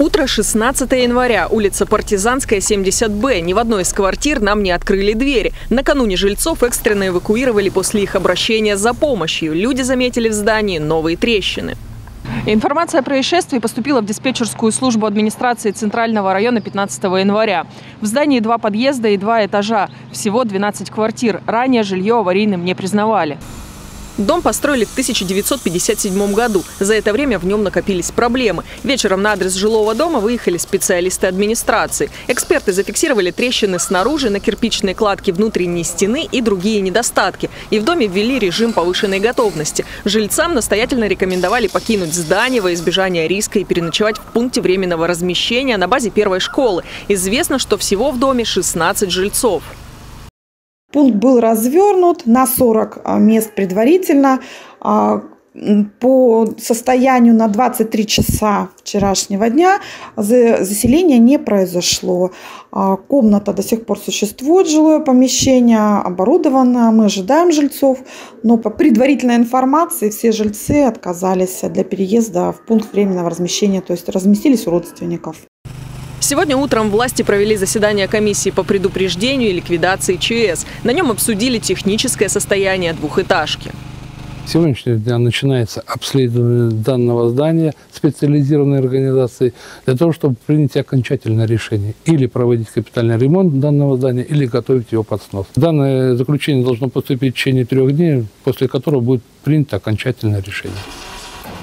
Утро 16 января, улица Партизанская, 70Б. Ни в одной из квартир нам не открыли двери. Накануне жильцов экстренно эвакуировали после их обращения за помощью. Люди заметили в здании новые трещины. Информация о происшествии поступила в диспетчерскую службу администрации Центрального района 15 января. В здании два подъезда и два этажа. Всего 12 квартир. Ранее жилье аварийным не признавали. Дом построили в 1957 году. За это время в нем накопились проблемы. Вечером на адрес жилого дома выехали специалисты администрации. Эксперты зафиксировали трещины снаружи на кирпичной кладке внутренней стены и другие недостатки. И в доме ввели режим повышенной готовности. Жильцам настоятельно рекомендовали покинуть здание во избежание риска и переночевать в пункте временного размещения на базе первой школы. Известно, что всего в доме 16 жильцов. Пункт был развернут на 40 а, мест предварительно. А, по состоянию на 23 часа вчерашнего дня заселение не произошло. А, комната до сих пор существует, жилое помещение оборудовано, мы ожидаем жильцов, но по предварительной информации все жильцы отказались для переезда в пункт временного размещения, то есть разместились у родственников. Сегодня утром власти провели заседание комиссии по предупреждению и ликвидации ЧС. На нем обсудили техническое состояние двухэтажки. Сегодняшний день начинается обследование данного здания специализированной организацией для того, чтобы принять окончательное решение. Или проводить капитальный ремонт данного здания, или готовить его под снос. Данное заключение должно поступить в течение трех дней, после которого будет принято окончательное решение.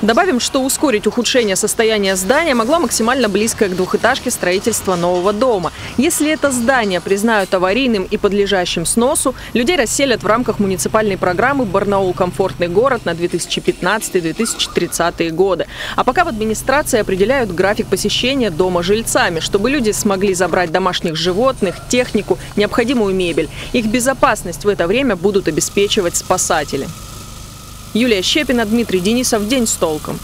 Добавим, что ускорить ухудшение состояния здания могла максимально близкое к двухэтажке строительства нового дома. Если это здание признают аварийным и подлежащим сносу, людей расселят в рамках муниципальной программы «Барнаул. Комфортный город» на 2015-2030 годы. А пока в администрации определяют график посещения дома жильцами, чтобы люди смогли забрать домашних животных, технику, необходимую мебель. Их безопасность в это время будут обеспечивать спасатели. Юлия Щепина, Дмитрий Денисов. День с толком.